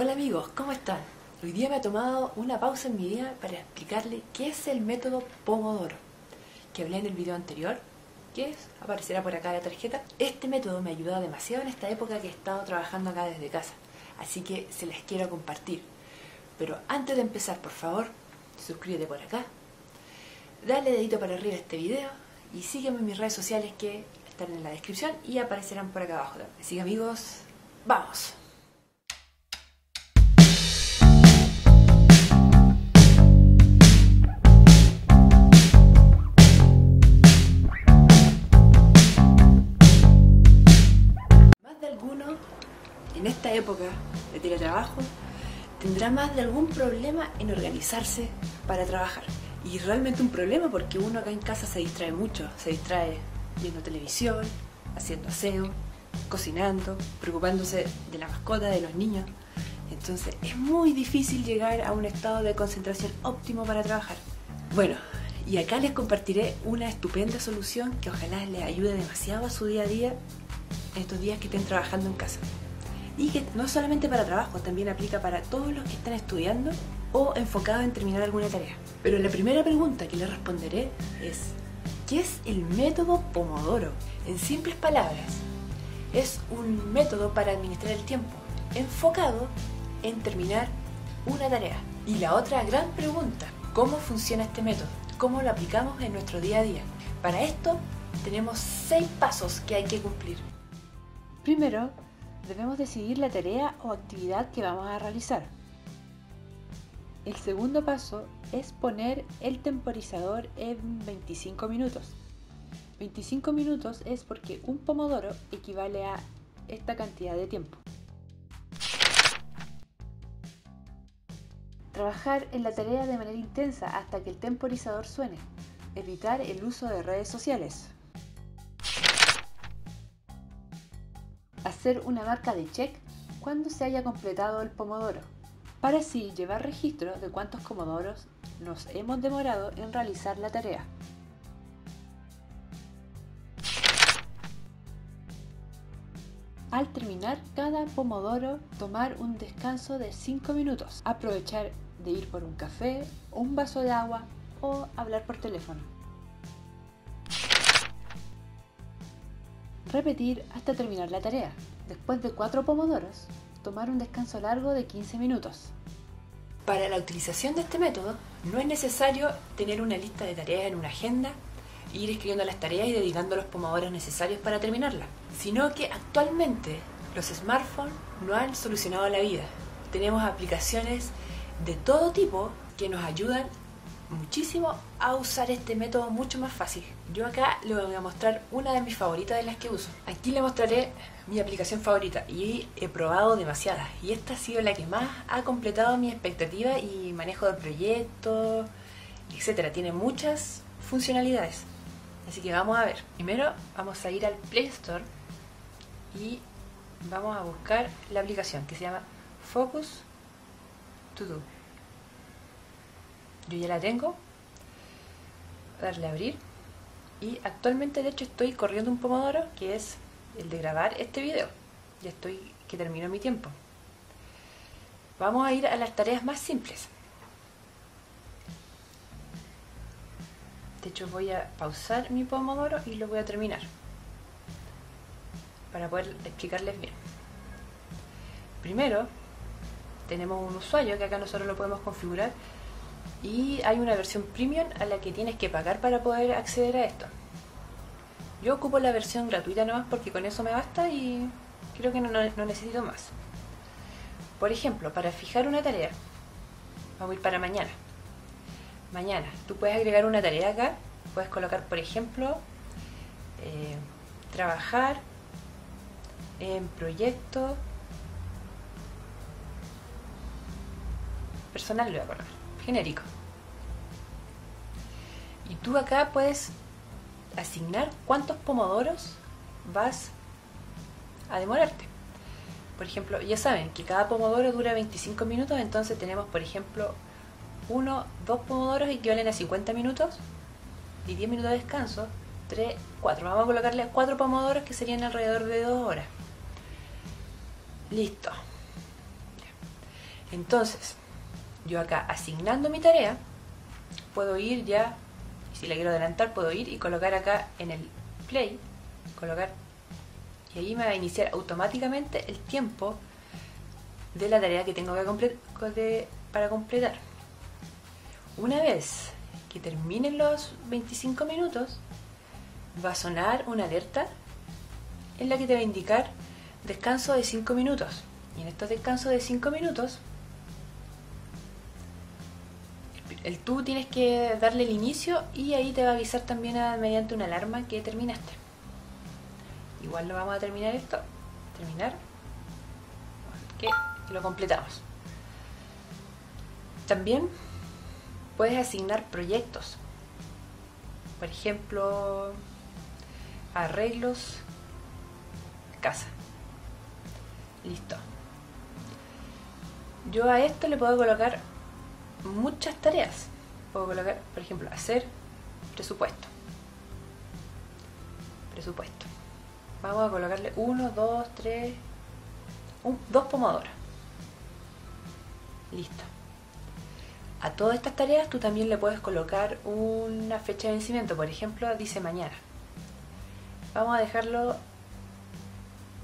Hola amigos, ¿cómo están? Hoy día me ha tomado una pausa en mi día para explicarle qué es el método Pomodoro, que hablé en el video anterior, que es, aparecerá por acá la tarjeta. Este método me ha ayudado demasiado en esta época que he estado trabajando acá desde casa, así que se les quiero compartir. Pero antes de empezar, por favor, suscríbete por acá, dale dedito para arriba a este video y sígueme en mis redes sociales que están en la descripción y aparecerán por acá abajo. Así que amigos, ¡vamos! Esta época de teletrabajo tendrá más de algún problema en organizarse para trabajar. Y realmente un problema porque uno acá en casa se distrae mucho, se distrae viendo televisión, haciendo aseo, cocinando, preocupándose de la mascota, de los niños. Entonces es muy difícil llegar a un estado de concentración óptimo para trabajar. Bueno, y acá les compartiré una estupenda solución que ojalá les ayude demasiado a su día a día en estos días que estén trabajando en casa. Y que no solamente para trabajo, también aplica para todos los que están estudiando o enfocados en terminar alguna tarea. Pero la primera pregunta que les responderé es, ¿qué es el método Pomodoro? En simples palabras, es un método para administrar el tiempo, enfocado en terminar una tarea. Y la otra gran pregunta, ¿cómo funciona este método? ¿Cómo lo aplicamos en nuestro día a día? Para esto tenemos seis pasos que hay que cumplir. Primero, debemos decidir la tarea o actividad que vamos a realizar. El segundo paso es poner el temporizador en 25 minutos. 25 minutos es porque un pomodoro equivale a esta cantidad de tiempo. Trabajar en la tarea de manera intensa hasta que el temporizador suene. Evitar el uso de redes sociales. Hacer una marca de check cuando se haya completado el pomodoro, para así llevar registro de cuántos pomodoros nos hemos demorado en realizar la tarea. Al terminar cada pomodoro, tomar un descanso de 5 minutos. Aprovechar de ir por un café, un vaso de agua o hablar por teléfono. Repetir hasta terminar la tarea. Después de 4 pomodoros, tomar un descanso largo de 15 minutos. Para la utilización de este método no es necesario tener una lista de tareas en una agenda, ir escribiendo las tareas y dedicando los pomodoros necesarios para terminarlas, sino que actualmente los smartphones no han solucionado la vida. Tenemos aplicaciones de todo tipo que nos ayudan muchísimo a usar este método mucho más fácil. Yo acá le voy a mostrar una de mis favoritas de las que uso. Aquí le mostraré mi aplicación favorita y he probado demasiadas y esta ha sido la que más ha completado mi expectativa y manejo de proyectos, etcétera. Tiene muchas funcionalidades. Así que vamos a ver. Primero vamos a ir al Play Store y vamos a buscar la aplicación que se llama Focus To Do. Yo ya la tengo. Darle a abrir. Y actualmente de hecho estoy corriendo un pomodoro que es el de grabar este video. Ya estoy que termino mi tiempo. Vamos a ir a las tareas más simples. De hecho voy a pausar mi pomodoro y lo voy a terminar. Para poder explicarles bien. Primero, tenemos un usuario que acá nosotros lo podemos configurar y hay una versión premium a la que tienes que pagar para poder acceder a esto. Yo ocupo la versión gratuita nomás porque con eso me basta y creo que no, necesito más. Por ejemplo, para fijar una tarea, vamos a ir para mañana. Mañana, tú puedes agregar una tarea acá, puedes colocar, por ejemplo, eh, trabajar en proyecto personal, lo voy a colocar, genérico. Y tú acá puedes asignar cuántos pomodoros vas a demorarte. Por ejemplo, ya saben que cada pomodoro dura 25 minutos, entonces tenemos, por ejemplo, uno, dos pomodoros equivalen a 50 minutos y 10 minutos de descanso, 3, 4. Vamos a colocarle 4 pomodoros que serían alrededor de 2 horas. Listo. Entonces, yo acá asignando mi tarea, puedo ir ya, si la quiero adelantar, puedo ir y colocar acá en el play, colocar, y ahí me va a iniciar automáticamente el tiempo de la tarea que tengo que para completar. Una vez que terminen los 25 minutos, va a sonar una alerta en la que te va a indicar descanso de 5 minutos. Y en estos descansos de 5 minutos, el tú tienes que darle el inicio y ahí te va a avisar también mediante una alarma que terminaste. Igual lo vamos a terminar esto. Terminar. Que lo completamos. También puedes asignar proyectos. Por ejemplo, arreglos casa. Listo. Yo a esto le puedo colocar muchas tareas. Puedo colocar, por ejemplo, hacer presupuesto. Presupuesto. Vamos a colocarle 1, 2, 3, 2 pomodoras. Listo. A todas estas tareas tú también le puedes colocar una fecha de vencimiento. Por ejemplo, dice mañana. Vamos a dejarlo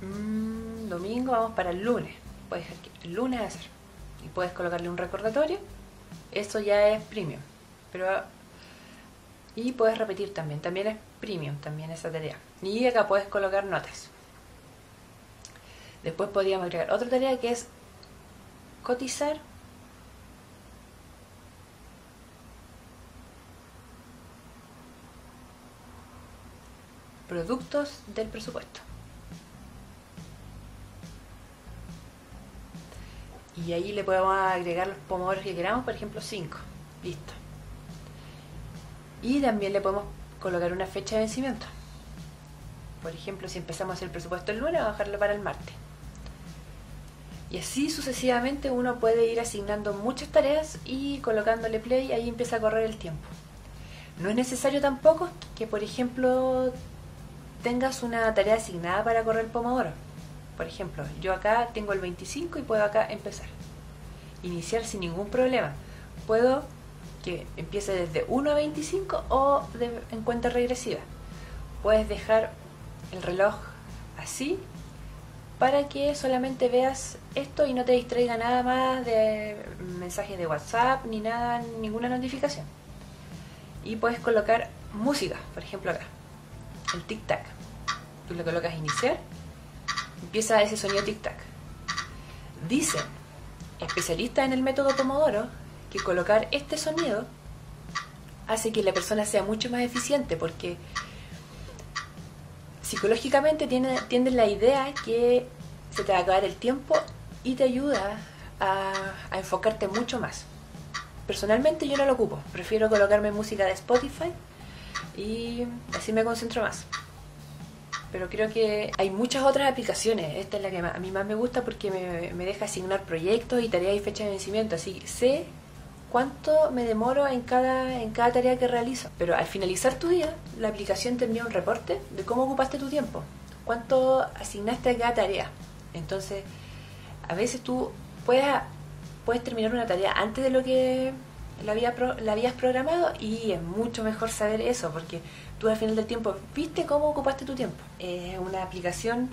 mmm, domingo, vamos para el lunes. Puedes dejar que el lunes hacer. Y puedes colocarle un recordatorio. Eso ya es premium. Pero y puedes repetir también. También es premium también esa tarea. Y acá puedes colocar notas. Después podríamos agregar otra tarea que es cotizar productos del presupuesto. Y ahí le podemos agregar los pomodoros que queramos, por ejemplo 5. Listo. Y también le podemos colocar una fecha de vencimiento. Por ejemplo, si empezamos el presupuesto el lunes, a dejarlo para el martes. Y así sucesivamente uno puede ir asignando muchas tareas y colocándole play ahí empieza a correr el tiempo. No es necesario tampoco que, por ejemplo, tengas una tarea asignada para correr el pomodoro. Por ejemplo, yo acá tengo el 25 y puedo acá empezar. Iniciar sin ningún problema. Puedo que empiece desde 1 a 25 o en cuenta regresiva. Puedes dejar el reloj así para que solamente veas esto y no te distraiga nada más de mensajes de WhatsApp ni nada, ninguna notificación. Y puedes colocar música, por ejemplo acá el tic-tac. Tú le colocas iniciar, empieza ese sonido tic-tac. Dicen especialistas en el método Pomodoro que colocar este sonido hace que la persona sea mucho más eficiente porque psicológicamente tiene, tiene la idea que se te va a acabar el tiempo y te ayuda a, a enfocarte mucho más. Personalmente yo no lo ocupo, prefiero colocarme música de Spotify y así me concentro más. Pero creo que hay muchas otras aplicaciones. Esta es la que a mí más me gusta porque me, deja asignar proyectos y tareas y fechas de vencimiento. Así sé cuánto me demoro en cada, en cada tarea que realizo. Pero al finalizar tu día, la aplicación te envía un reporte de cómo ocupaste tu tiempo, cuánto asignaste a cada tarea. Entonces, a veces tú puedes, puedes terminar una tarea antes de lo que la, había la habías programado y es mucho mejor saber eso porque tú al final del tiempo viste cómo ocupaste tu tiempo. Es una aplicación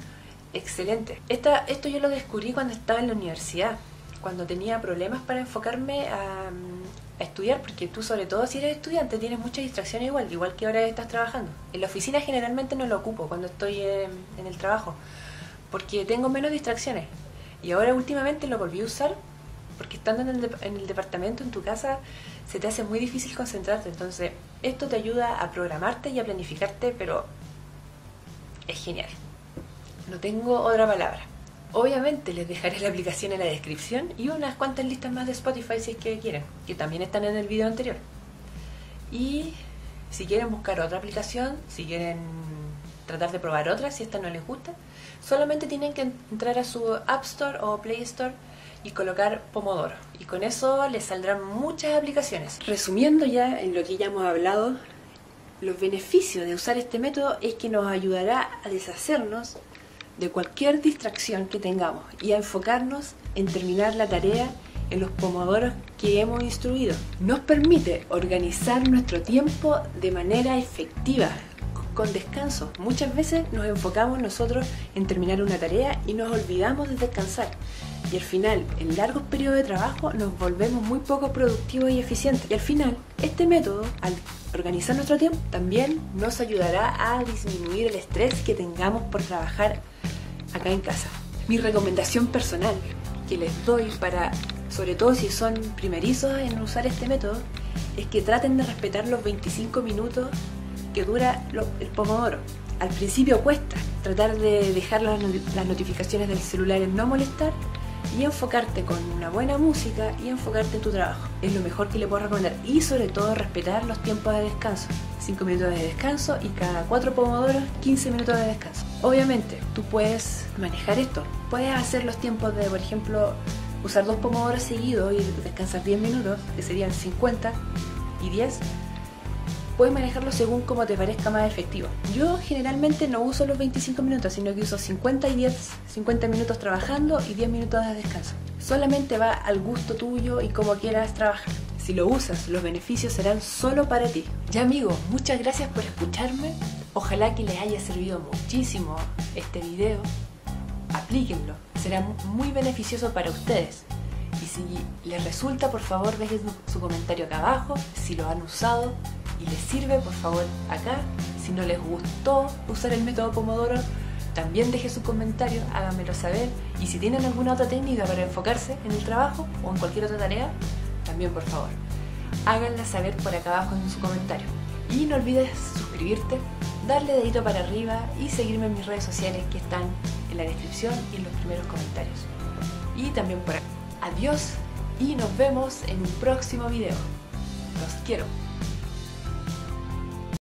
excelente. Esto yo lo descubrí cuando estaba en la universidad, cuando tenía problemas para enfocarme a, estudiar, porque tú sobre todo si eres estudiante tienes muchas distracciones igual, igual que ahora estás trabajando. En la oficina generalmente no lo ocupo cuando estoy en el trabajo, porque tengo menos distracciones. Y ahora últimamente lo volví a usar porque estando en el, en el departamento, en tu casa, se te hace muy difícil concentrarte. Entonces, esto te ayuda a programarte y a planificarte, pero es genial. No tengo otra palabra. Obviamente les dejaré la aplicación en la descripción y unas cuantas listas más de Spotify si es que quieren, que también están en el video anterior. Y si quieren buscar otra aplicación, si quieren tratar de probar otra, si esta no les gusta, solamente tienen que entrar a su App Store o Play Store y colocar Pomodoro. Y con eso les saldrán muchas aplicaciones. Resumiendo ya en lo que ya hemos hablado, los beneficios de usar este método es que nos ayudará a deshacernos de cualquier distracción que tengamos y a enfocarnos en terminar la tarea en los pomodoros que hemos instruido. Nos permite organizar nuestro tiempo de manera efectiva, con descanso. Muchas veces nos enfocamos nosotros en terminar una tarea y nos olvidamos de descansar. Y al final, en largos periodos de trabajo, nos volvemos muy poco productivos y eficientes. Y al final, este método, al organizar nuestro tiempo, también nos ayudará a disminuir el estrés que tengamos por trabajar acá en casa. Mi recomendación personal que les doy para, sobre todo si son primerizos en usar este método, es que traten de respetar los 25 minutos que dura el pomodoro. Al principio cuesta tratar de dejar las, notificaciones del celular en no molestar y enfocarte con una buena música y enfocarte en tu trabajo. Es lo mejor que le puedo recomendar. Y sobre todo respetar los tiempos de descanso. 5 minutos de descanso y cada 4 pomodoros 15 minutos de descanso. Obviamente, tú puedes manejar esto. Puedes hacer los tiempos de, por ejemplo, usar dos pomodoros seguidos y descansar 10 minutos, que serían 50 y 10 puedes manejarlo según como te parezca más efectivo. Yo generalmente no uso los 25 minutos, sino que uso 50 y 10, 50 minutos trabajando y 10 minutos de descanso. Solamente va al gusto tuyo y como quieras trabajar. Si lo usas, los beneficios serán solo para ti. Ya amigos, muchas gracias por escucharme. Ojalá que les haya servido muchísimo este video. Aplíquenlo, será muy beneficioso para ustedes. Y si les resulta, por favor dejen su comentario acá abajo, si lo han usado, y les sirve, por favor, acá. Si no les gustó usar el método Pomodoro, también deje su comentario, háganmelo saber. Y si tienen alguna otra técnica para enfocarse en el trabajo o en cualquier otra tarea, también por favor, háganla saber por acá abajo en su comentario. Y no olvides suscribirte, darle dedito para arriba y seguirme en mis redes sociales que están en la descripción y en los primeros comentarios. Y también por acá. Adiós y nos vemos en un próximo video. Los quiero.